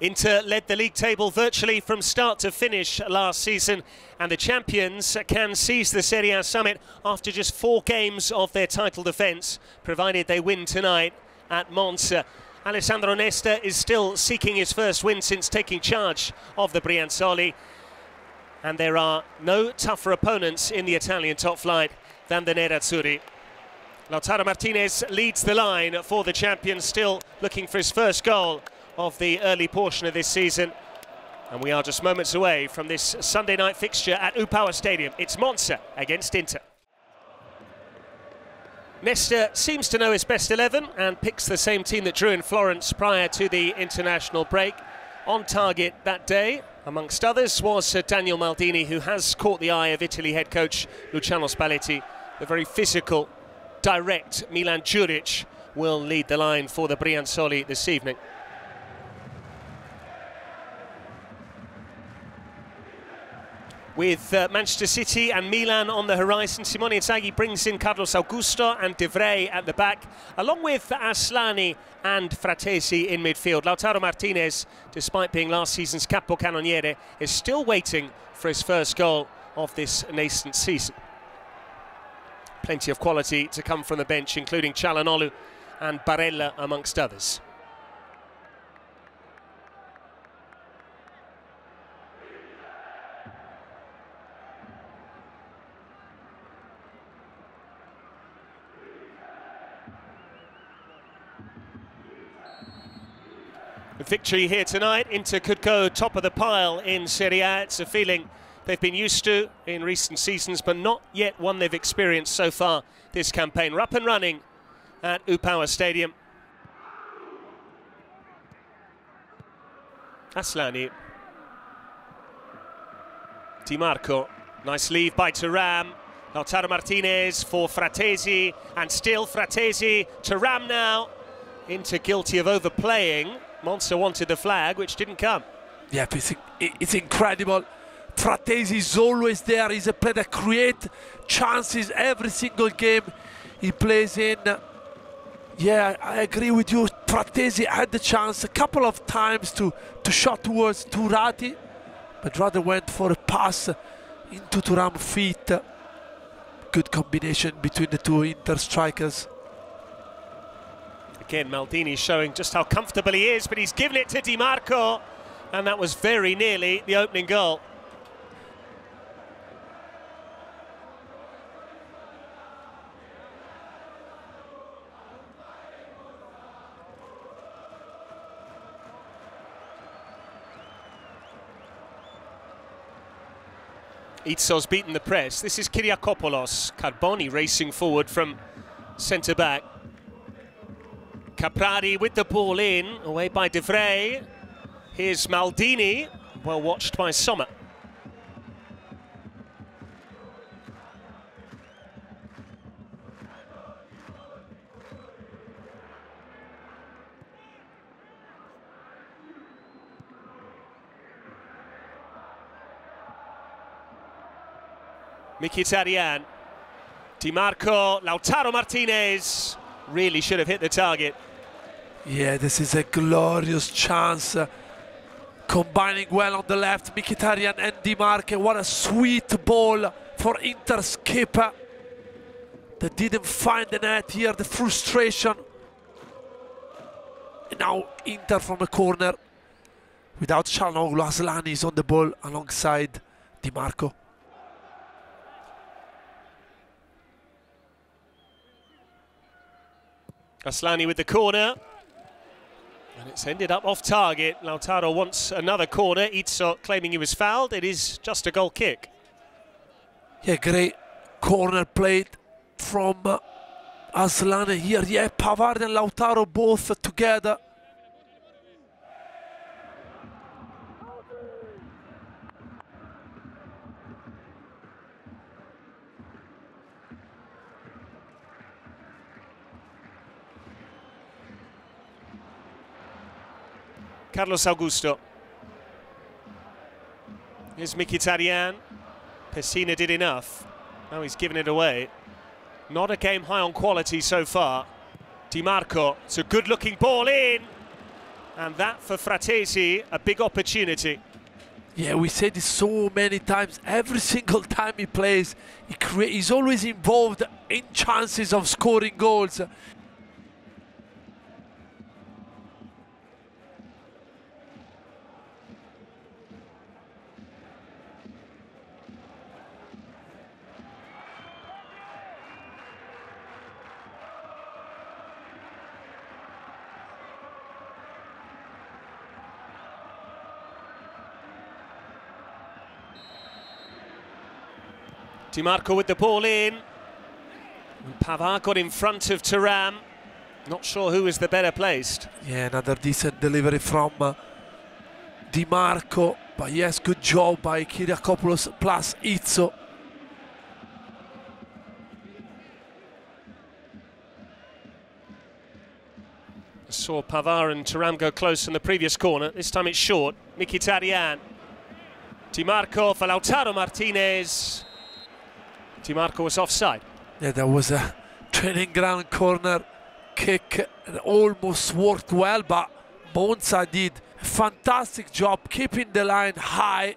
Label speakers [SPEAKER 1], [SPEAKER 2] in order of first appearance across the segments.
[SPEAKER 1] Inter led the league table virtually from start to finish last season, and the champions can seize the Serie A summit after just four games of their title defence, provided they win tonight at Monza. Alessandro Nesta is still seeking his first win since taking charge of the Brianzoli, and there are no tougher opponents in the Italian top flight than the Nerazzurri. Lautaro Martinez leads the line for the champions, still looking for his first goal of the early portion of this season. And we are just moments away from this Sunday night fixture at U-Power Stadium. It's Monza against Inter. Nesta seems to know his best 11 and picks the same team that drew in Florence prior to the international break. On target that day, amongst others, was uh, Daniel Maldini, who has caught the eye of Italy head coach Luciano Spalletti. The very physical, direct Milan Djuric will lead the line for the Brianzoli this evening. With uh, Manchester City and Milan on the horizon, Simone Inzaghi brings in Carlos Augusto and De Vrij at the back, along with Asllani and Fratesi in midfield. Lautaro Martinez, despite being last season's capocannoniere, is still waiting for his first goal of this nascent season. Plenty of quality to come from the bench, including Calhanoglu and Barella, amongst others. Victory here tonight. Inter could go top of the pile in Serie A. It's a feeling they've been used to in recent seasons, but not yet one they've experienced so far this campaign. We're up and running at U-Power Stadium. Asllani. Di Marco. Nice leave by Thuram. Lautaro Martinez for Fratesi, and still Fratesi. Thuram now into guilty of overplaying. Monza wanted the flag, which didn't come.
[SPEAKER 2] Yeah, it's, it's incredible. Fratesi is always there. He's a player that creates chances every single game he plays in. Yeah, I agree with you. Fratesi had the chance a couple of times to, to shot towards Turati, but rather went for a pass into Thuram's feet. Good combination between the two Inter strikers.
[SPEAKER 1] Again, Maldini showing just how comfortable he is, but he's given it to Dimarco, and that was very nearly the opening goal. Izzo's beaten the press. This is Kyriakopoulos. Carboni racing forward from centre-back. Caprari with the ball in, away by De Vrij. Here's Maldini, well watched by Sommer. Mkhitaryan. Dimarco, Lautaro Martinez really should have hit the target.
[SPEAKER 2] Yeah, this is a glorious chance. Combining well on the left, Mkhitaryan and Di. What a sweet ball for Inter skipper. They didn't find the net here, the frustration. And now Inter from a corner. Without Calhanoglu, Asllani is on the ball alongside Di Marco.
[SPEAKER 1] Asllani with the corner. And it's ended up off target. Lautaro wants another corner. Izzo claiming he was fouled. It is just a goal kick.
[SPEAKER 2] Yeah, great corner played from uh, Asllani here. Yeah, Pavard and Lautaro both together.
[SPEAKER 1] Carlos Augusto. Here's Mkhitaryan. Pessina did enough. Now he's given it away. Not a game high on quality so far. Dimarco, it's a good-looking ball in. And that for Fratesi, a big opportunity.
[SPEAKER 2] Yeah, we said it so many times. Every single time he plays, he he's always involved in chances of scoring goals.
[SPEAKER 1] Dimarco with the ball in. Pavard got in front of Thuram. Not sure who is the better placed.
[SPEAKER 2] Yeah, another decent delivery from uh, Dimarco. But yes, good job by Kyriakopoulos plus Izzo.
[SPEAKER 1] Saw Pavard and Thuram go close in the previous corner. This time it's short. Mkhitaryan. Dimarco for Lautaro Martinez. Dimarco was offside.
[SPEAKER 2] Yeah, that was a training ground corner kick. It almost worked well, but Monza did a fantastic job keeping the line high.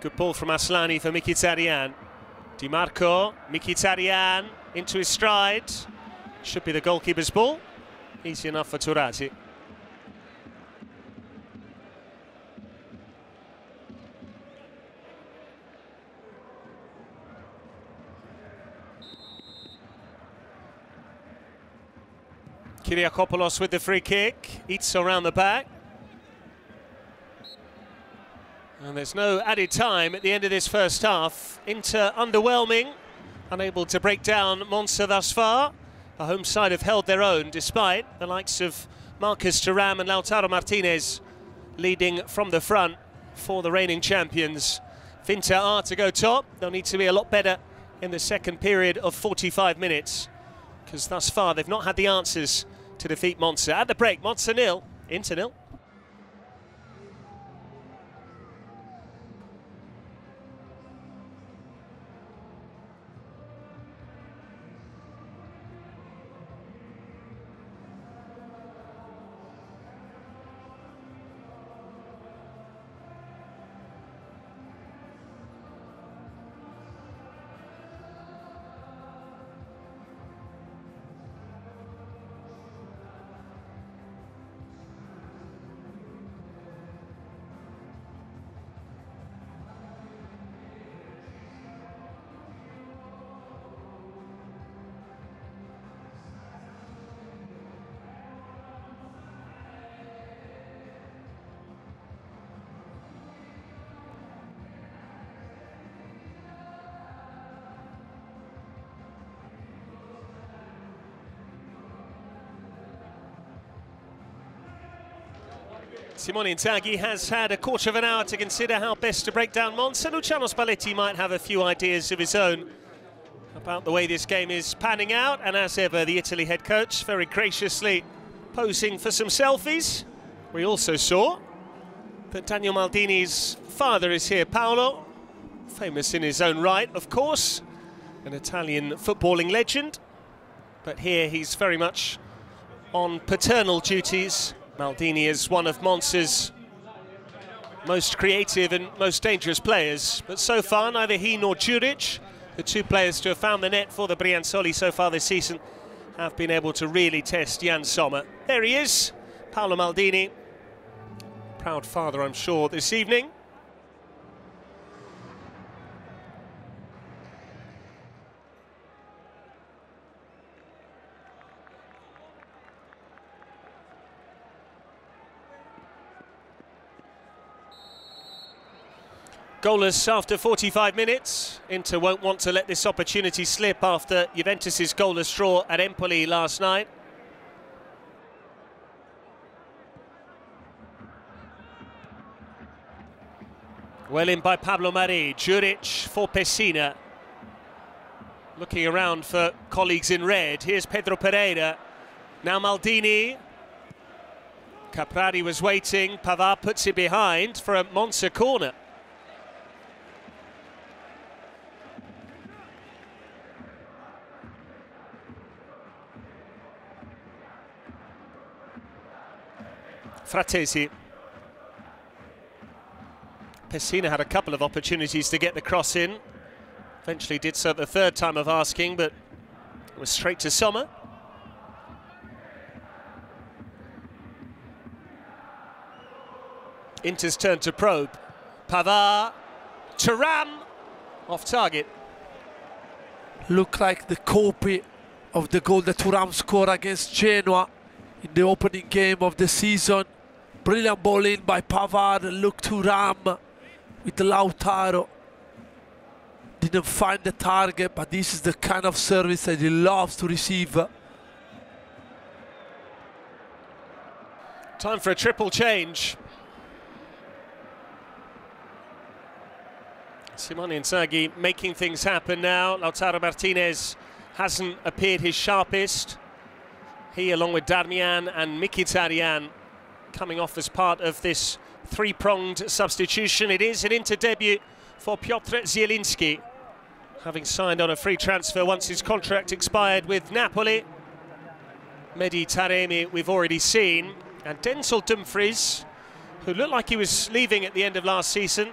[SPEAKER 1] Good ball from Asllani for Mkhitaryan. Dimarco, Mkhitaryan into his stride. Should be the goalkeeper's ball. Easy enough for Turati. Kyriakopoulos with the free kick. Eats around the back. And there's no added time at the end of this first half. Inter underwhelming, unable to break down Monza thus far. The home side have held their own despite the likes of Marcus Thuram and Lautaro Martinez leading from the front for the reigning champions. If Inter are to go top, they'll need to be a lot better in the second period of 45 minutes because thus far they've not had the answers to defeat Monza. At the break, Monza nil, Inter nil. Simone Inzaghi has had a quarter of an hour to consider how best to break down Monza. Luciano Spalletti might have a few ideas of his own about the way this game is panning out. And as ever, the Italy head coach very graciously posing for some selfies. We also saw that Daniel Maldini's father is here, Paolo, famous in his own right, of course, an Italian footballing legend. But here he's very much on paternal duties Maldini is one of Monza's most creative and most dangerous players, but so far neither he nor Djuric, the two players to have found the net for the Brianzoli so far this season, have been able to really test Yann Sommer. There he is, Paolo Maldini, proud father I'm sure this evening. Goalless after 45 minutes. Inter won't want to let this opportunity slip after Juventus's goalless draw at Empoli last night. Well in by Pablo Mari, Djuric for Pessina. Looking around for colleagues in red. Here's Pedro Pereira. Now Maldini. Caprari was waiting. Pavard puts it behind for a Monza corner. Fratesi. Pessina had a couple of opportunities to get the cross in. Eventually did so the third time of asking, but it was straight to Sommer. Inter's turn to probe. Pavard, Thuram, off target.
[SPEAKER 2] Look like the copy of the goal that Thuram scored against Genoa in the opening game of the season. Brilliant ball in by Pavard. Look Thuram with Lautaro. Didn't find the target, but this is the kind of service that he loves to receive.
[SPEAKER 1] Time for a triple change. Simone Inzaghi making things happen now. Lautaro Martinez hasn't appeared his sharpest. He, along with Darmian and Mkhitaryan, coming off as part of this three-pronged substitution. It is an Inter debut for Piotr Zielinski, having signed on a free transfer once his contract expired with Napoli. Mehdi Taremi we've already seen, and Denzel Dumfries, who looked like he was leaving at the end of last season,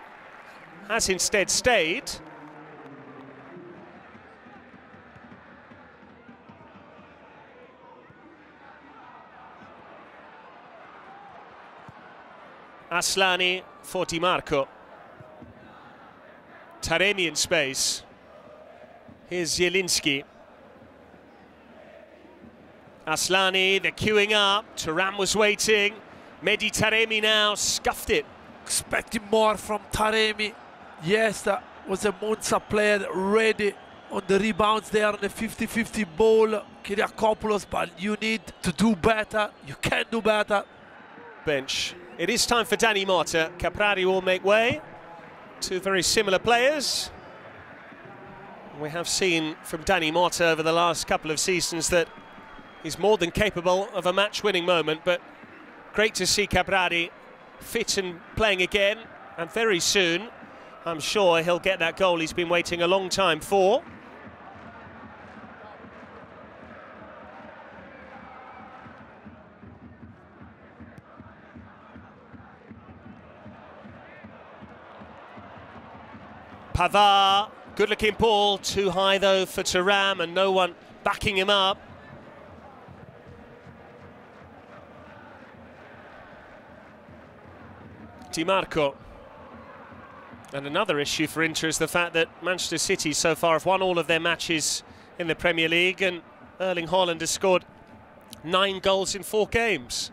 [SPEAKER 1] has instead stayed. Asllani for Dimarco. Taremi in space. Here's Zielinski. Asllani, they're queuing up. Thuram was waiting. Mehdi Taremi now scuffed it.
[SPEAKER 2] Expecting more from Taremi. Yes, that was a Monza player ready on the rebounds there on the 50-50 ball. Kyriakopoulos, but you need to do better. You can do better.
[SPEAKER 1] Bench. It is time for Dany Mota. Caprari will make way. Two very similar players. We have seen from Dany Mota over the last couple of seasons that he's more than capable of a match-winning moment, but great to see Caprari fit and playing again, and very soon I'm sure he'll get that goal he's been waiting a long time for. Pavard, good looking ball, too high though for Thuram and no one backing him up. Dimarco. And another issue for Inter is the fact that Manchester City so far have won all of their matches in the Premier League and Erling Haaland has scored nine goals in four games.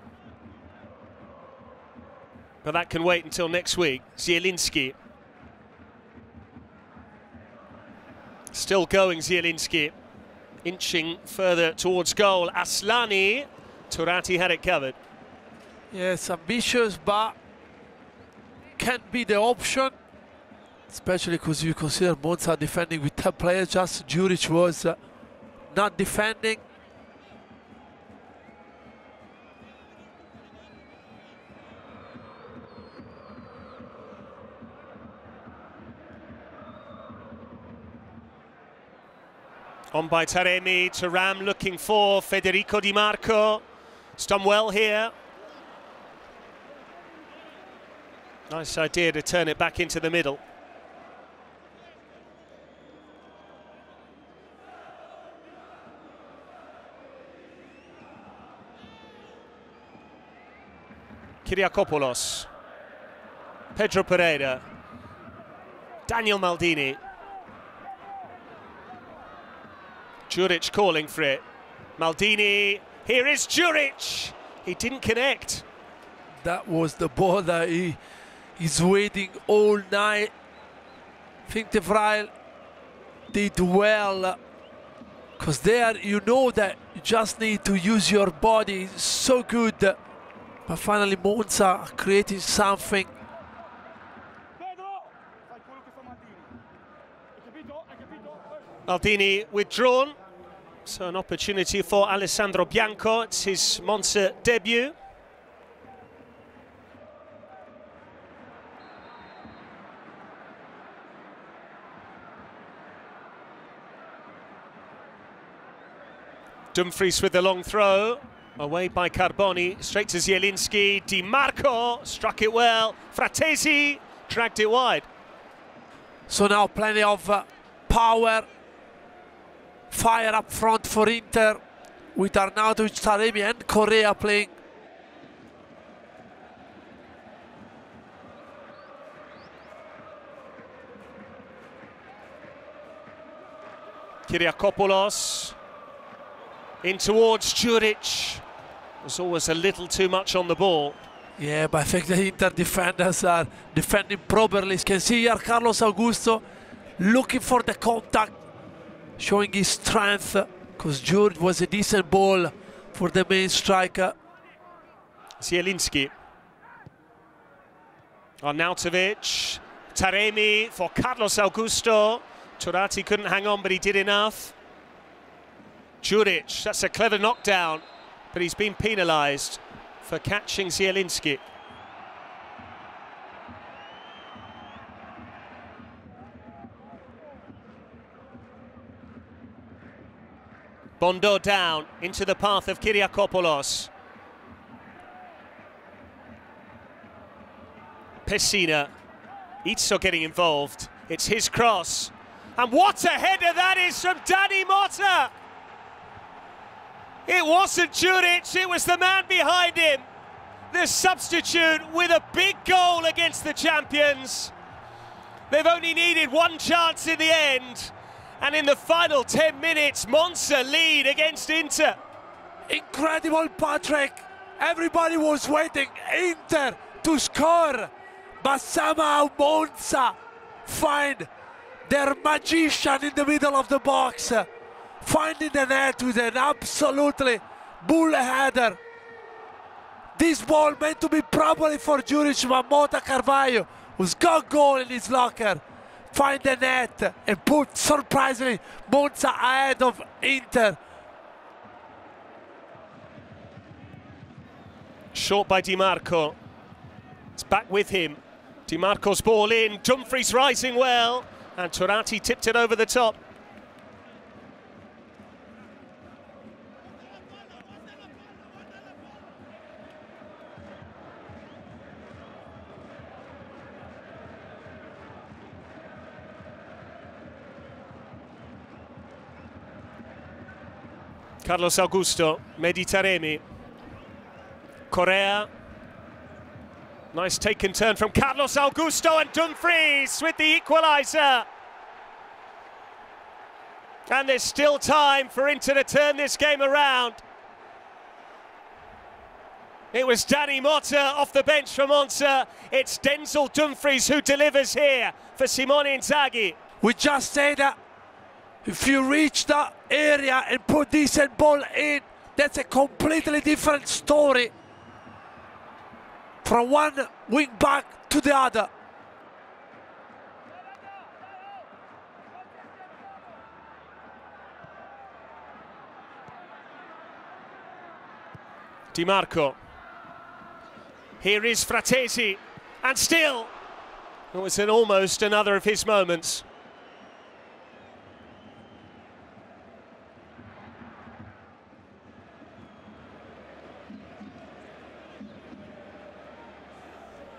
[SPEAKER 1] But that can wait until next week. Zielinski. Still going Zielinski. Inching further towards goal. Asllani. Turati had it covered.
[SPEAKER 2] Yes, ambitious, but can't be the option. Especially because you consider Monza defending with 10 players, just Djuric was uh, not defending.
[SPEAKER 1] On by Taremi, Thuram looking for Federico Dimarco. It's done well here. Nice idea to turn it back into the middle. Kyriakopoulos, Pedro Pereira, Daniel Maldini. Djuric calling for it. Maldini, here is Djuric. He didn't connect.
[SPEAKER 2] That was the ball that he is waiting all night. I think De Vrij did well because there you know that you just need to use your body so good but finally Monza creating something
[SPEAKER 1] Maldini withdrawn so an opportunity for Alessandro Bianco it's his Monza debut Dumfries with the long throw Away by Carboni, straight to Zielinski. Dimarco struck it well. Fratesi dragged it wide.
[SPEAKER 2] So now plenty of uh, power, fire up front for Inter with Arnautovic, Taremi and Correa playing.
[SPEAKER 1] Kyriakopoulos in towards Djuric. There's always a little too much on the ball.
[SPEAKER 2] Yeah, but I think the Inter defenders are defending properly. You can see here Carlos Augusto looking for the contact, showing his strength, because Djuric was a decent ball for the main striker.
[SPEAKER 1] Zielinski. Arnautovic. Taremi for Carlos Augusto. Turati couldn't hang on, but he did enough. Djuric, that's a clever knockdown, but he's been penalised for catching Zielinski. Bondo down into the path of Kyriakopoulos. Pessina. Izzo getting involved. It's his cross. And what a header that is from Dany Mota! It wasn't Djuric, it was the man behind him. The substitute with a big goal against the champions. They've only needed one chance in the end. And in the final 10 minutes, Monza lead against Inter.
[SPEAKER 2] Incredible, Patrick. Everybody was waiting Inter to score. But somehow Monza find their magician in the middle of the box finding the net with an absolutely bull header. This ball meant to be probably for Djuric, but Mota Carvalho, who's got goal in his locker, find the net and put, surprisingly, Monza ahead of Inter.
[SPEAKER 1] Short by Dimarco. It's back with him. Dimarco's ball in. Dumfries rising well. And Turati tipped it over the top. Carlos Augusto, Mehdi Taremi, Correa. Nice take and turn from Carlos Augusto and Dumfries with the equaliser. And there's still time for Inter to turn this game around. It was Dany Mota off the bench for Monza. It's Denzel Dumfries who delivers here for Simone Inzaghi.
[SPEAKER 2] We just say that if you reach that area and put decent ball in, that's a completely different story. From one wing back to the other.
[SPEAKER 1] Dimarco. Here is Fratesi. And still, it was an almost another of his moments.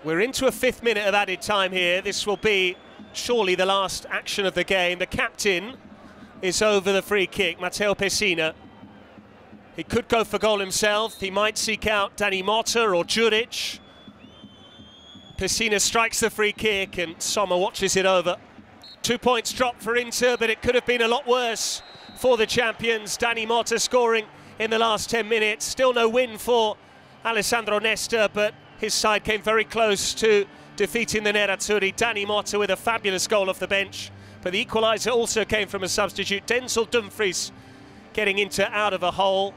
[SPEAKER 1] We're into a fifth minute of added time here. This will be surely the last action of the game. The captain is over the free kick, Matteo Pessina. He could go for goal himself. He might seek out Dany Mota or Djuric. Pessina strikes the free kick and Sommer watches it over. Two points dropped for Inter, but it could have been a lot worse for the champions. Dany Mota scoring in the last 10 minutes. Still no win for Alessandro Nesta, but his side came very close to defeating the Nerazzurri. Dany Mota with a fabulous goal off the bench. But the equaliser also came from a substitute. Denzel Dumfries getting into out of a hole.